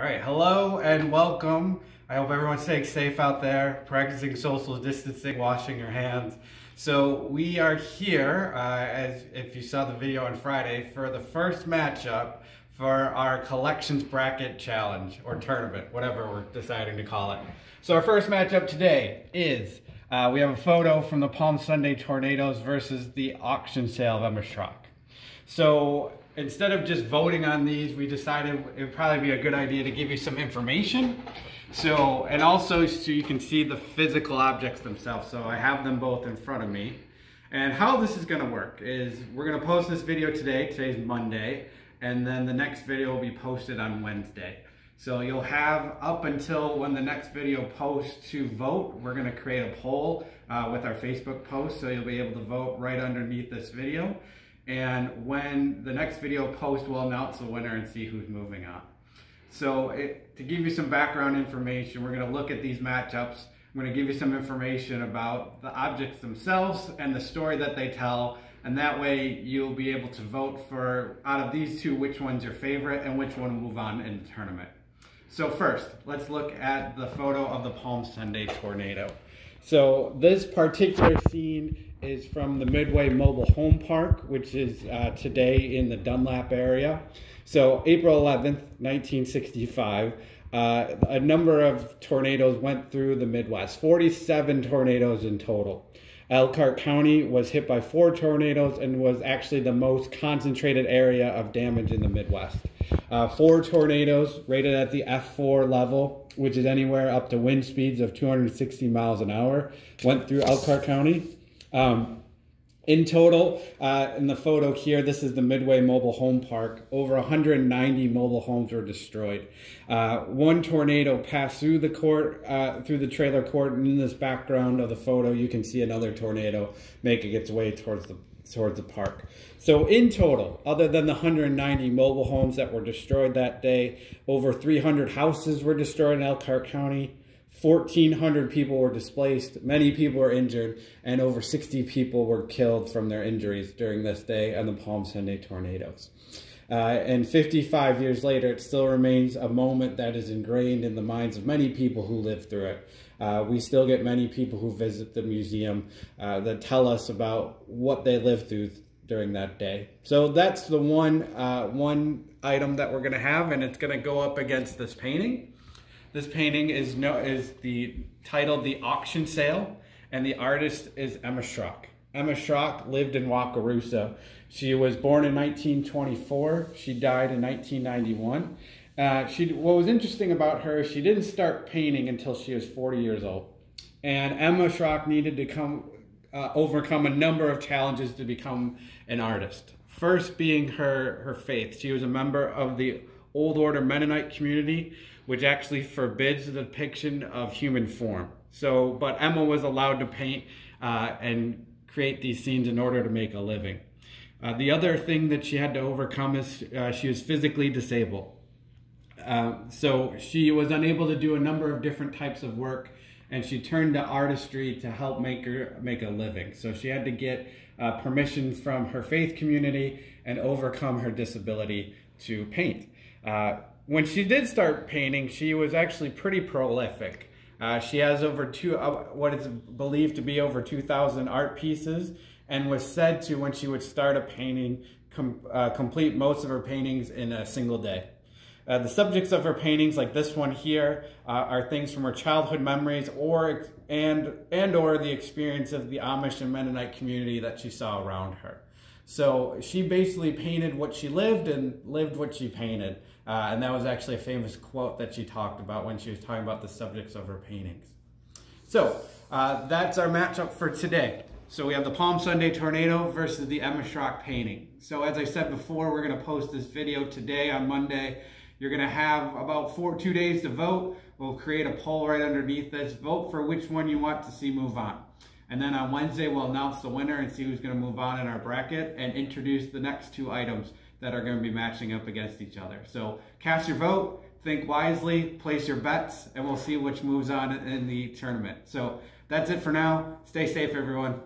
All right, hello and welcome. I hope everyone's staying safe out there, practicing social distancing, washing your hands. So we are here, uh, as if you saw the video on Friday, for the first matchup for our collections bracket challenge or tournament, whatever we're deciding to call it. So our first matchup today is uh, we have a photo from the Palm Sunday Tornadoes versus the auction sale of Emma Schrock. So instead of just voting on these, we decided it would probably be a good idea to give you some information. So, and also so you can see the physical objects themselves. So I have them both in front of me. And how this is gonna work is we're gonna post this video today, today's Monday, and then the next video will be posted on Wednesday. So you'll have up until when the next video posts to vote. We're gonna create a poll uh, with our Facebook post, so you'll be able to vote right underneath this video. And when the next video post, we'll announce the winner and see who's moving on. So it, to give you some background information, we're gonna look at these matchups. I'm gonna give you some information about the objects themselves and the story that they tell. And that way you'll be able to vote for, out of these two, which one's your favorite and which one will move on in the tournament. So first, let's look at the photo of the Palm Sunday tornado. So this particular scene is from the Midway Mobile Home Park, which is uh, today in the Dunlap area. So April 11th, 1965, uh, a number of tornadoes went through the Midwest, 47 tornadoes in total. Elkhart County was hit by four tornadoes and was actually the most concentrated area of damage in the Midwest. Uh, four tornadoes rated at the F4 level, which is anywhere up to wind speeds of 260 miles an hour, went through Elkhart County. Um, in total, uh, in the photo here, this is the Midway Mobile Home Park. Over 190 mobile homes were destroyed. Uh, one tornado passed through the court, uh, through the trailer court, and in this background of the photo, you can see another tornado making its way towards the towards the park. So in total, other than the 190 mobile homes that were destroyed that day, over 300 houses were destroyed in Elkhart County. 1,400 people were displaced, many people were injured, and over 60 people were killed from their injuries during this day and the Palm Sunday tornadoes. Uh, and 55 years later, it still remains a moment that is ingrained in the minds of many people who lived through it. Uh, we still get many people who visit the museum uh, that tell us about what they lived through during that day. So that's the one, uh, one item that we're going to have, and it's going to go up against this painting. This painting is no is the titled The Auction Sale, and the artist is Emma Schrock. Emma Schrock lived in Wakarusa. She was born in 1924. She died in 1991. Uh, she, what was interesting about her, is she didn't start painting until she was 40 years old. And Emma Schrock needed to come uh, overcome a number of challenges to become an artist. First being her, her faith. She was a member of the Old Order Mennonite community, which actually forbids the depiction of human form. So, but Emma was allowed to paint uh, and create these scenes in order to make a living. Uh, the other thing that she had to overcome is uh, she was physically disabled. Uh, so she was unable to do a number of different types of work and she turned to artistry to help make her make a living. So she had to get uh, permission from her faith community and overcome her disability to paint. When she did start painting, she was actually pretty prolific. Uh, she has over two, uh, what is believed to be over 2,000 art pieces, and was said to, when she would start a painting, com uh, complete most of her paintings in a single day. Uh, the subjects of her paintings, like this one here, uh, are things from her childhood memories or and and or the experience of the Amish and Mennonite community that she saw around her. So she basically painted what she lived and lived what she painted. Uh, and that was actually a famous quote that she talked about when she was talking about the subjects of her paintings. So uh, that's our matchup for today. So we have the Palm Sunday Tornado versus the Emma Schrock painting. So as I said before, we're gonna post this video today on Monday. You're gonna have about four, two days to vote. We'll create a poll right underneath this. Vote for which one you want to see move on. And then on Wednesday, we'll announce the winner and see who's going to move on in our bracket and introduce the next two items that are going to be matching up against each other. So cast your vote, think wisely, place your bets, and we'll see which moves on in the tournament. So that's it for now. Stay safe, everyone.